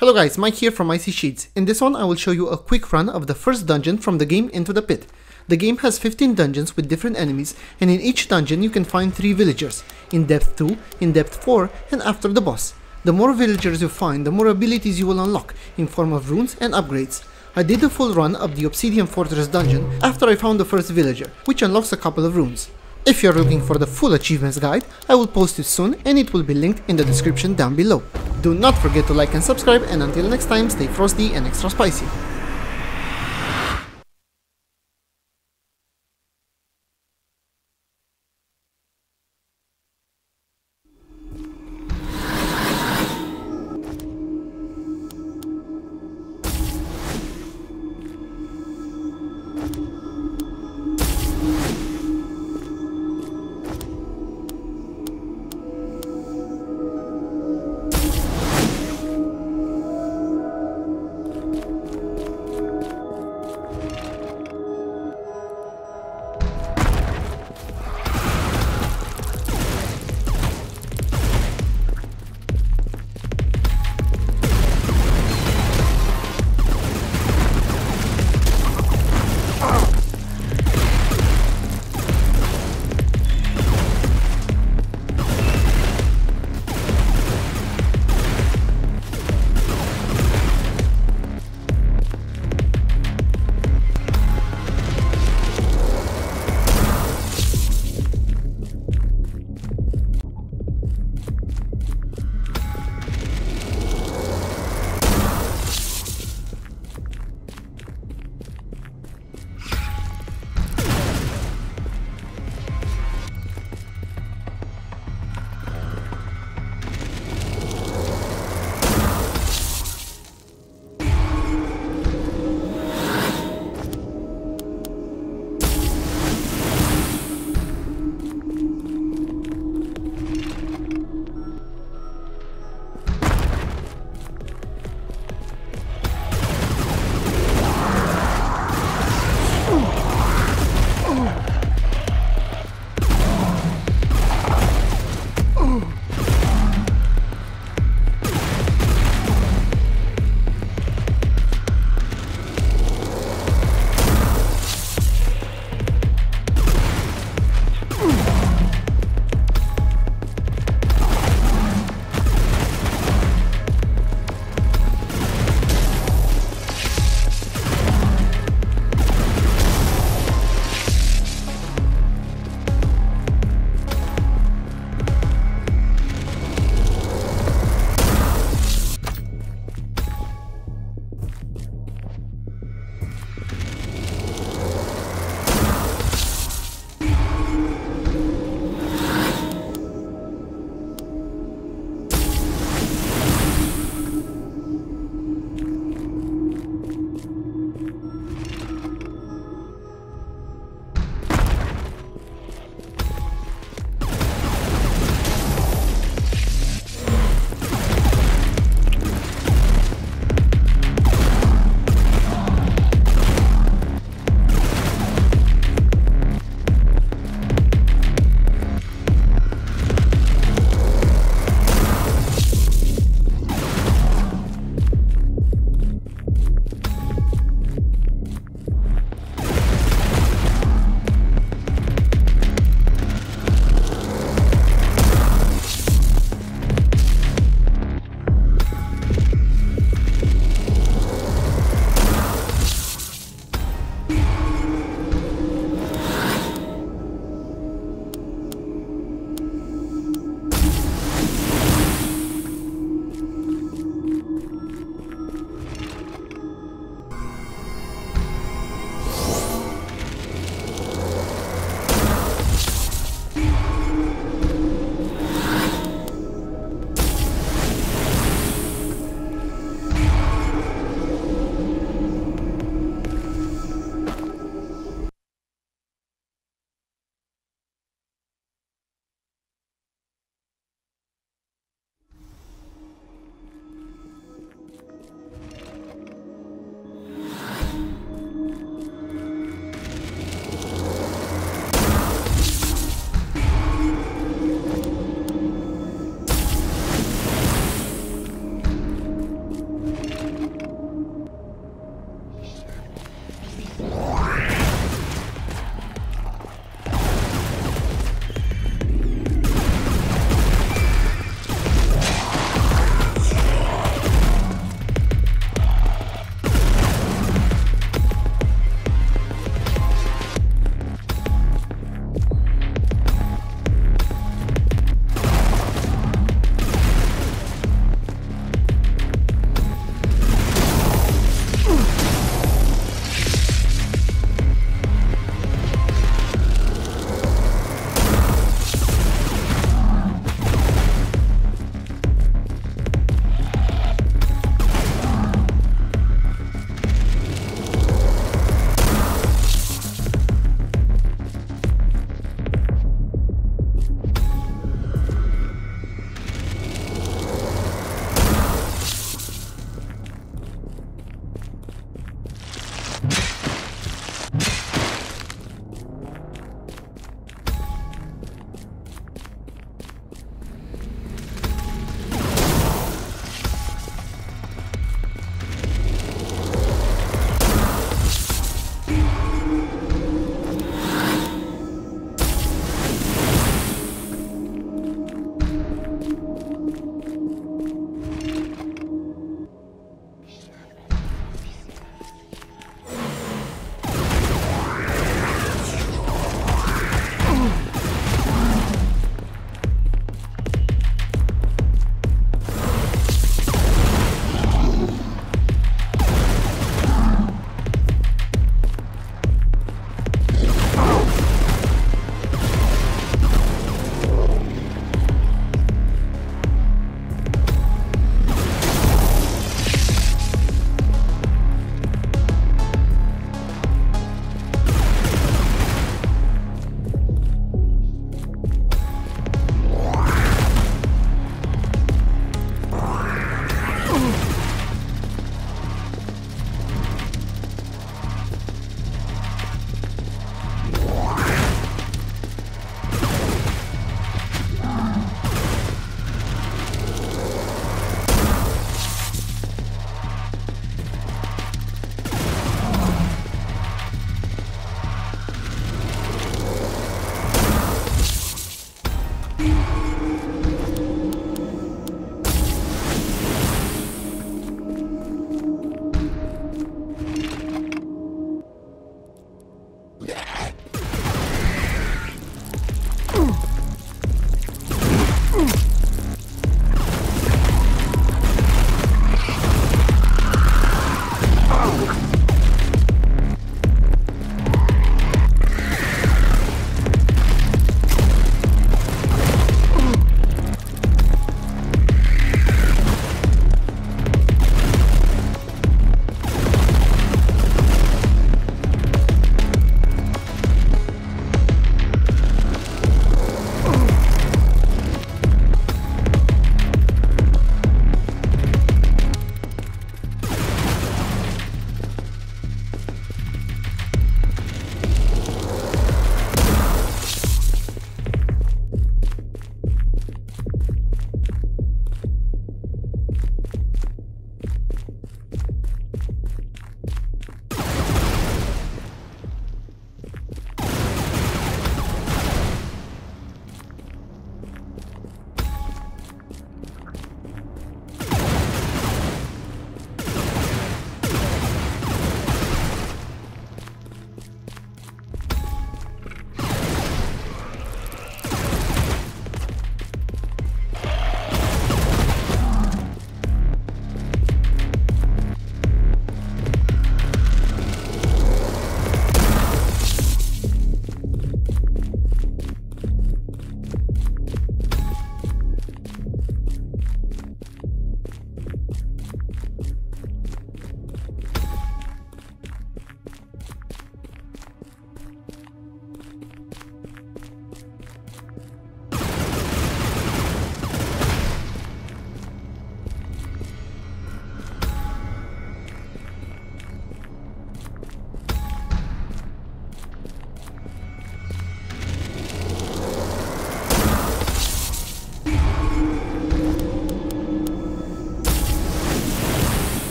Hello guys, Mike here from IcyShades. In this one I will show you a quick run of the first dungeon from the game Into the Pit. The game has 15 dungeons with different enemies and in each dungeon you can find 3 villagers, in depth 2, in depth 4 and after the boss. The more villagers you find, the more abilities you will unlock in form of runes and upgrades. I did a full run of the Obsidian Fortress dungeon after I found the first villager, which unlocks a couple of runes. If you're looking for the full achievements guide, I will post it soon and it will be linked in the description down below. Do not forget to like and subscribe and until next time stay frosty and extra spicy.